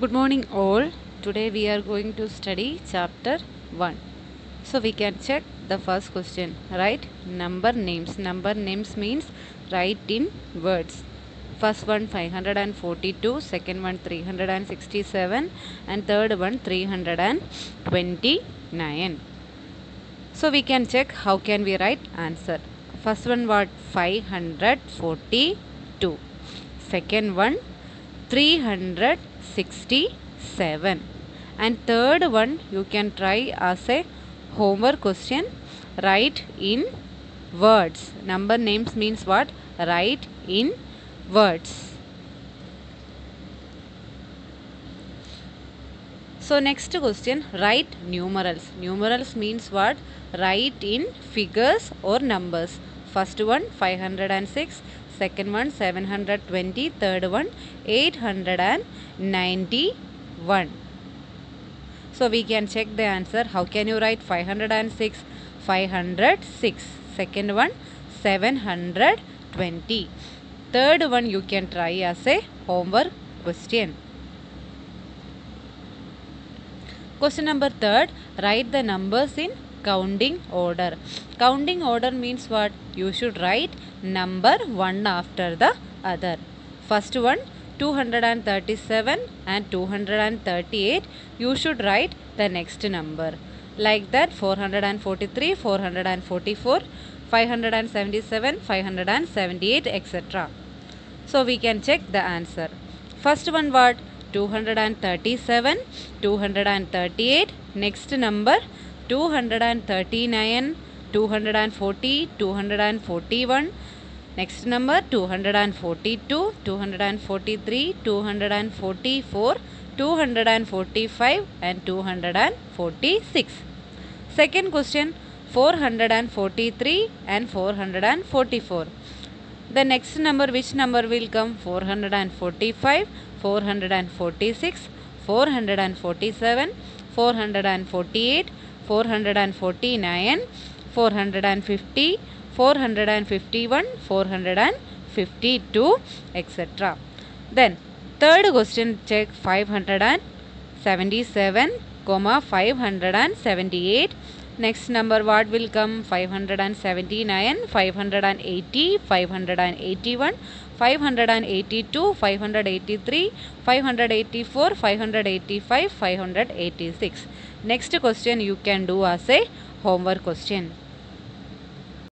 Good morning, all. Today we are going to study chapter 1. So we can check the first question. Write number names. Number names means write in words. First one 542, second one 367, and third one 329. So we can check how can we write answer. First one what 542. Second one 367 and third one you can try as a homework question write in words. Number names means what? Write in words. So next question write numerals. Numerals means what? Write in figures or numbers. First one 506 second one 720 third one 891 so we can check the answer. How can you write 506 506 second one 720 third one you can try as a homework question. Question number third write the numbers in counting order. Counting order means what? You should write number one after the other. First one 237 and 238 you should write the next number. Like that 443 444 577 578 etc so we can check the answer. First one what 237 238 next number 239 240 241 next number 242 243 244 245 and 246 second question 443 and 444 the next number which number will come 445 446 447 448 449 450 451 452 etc then third question check 577 comma 578 next number what will come 579 580 581 582 583 584 585 586 next question you can do as a homework question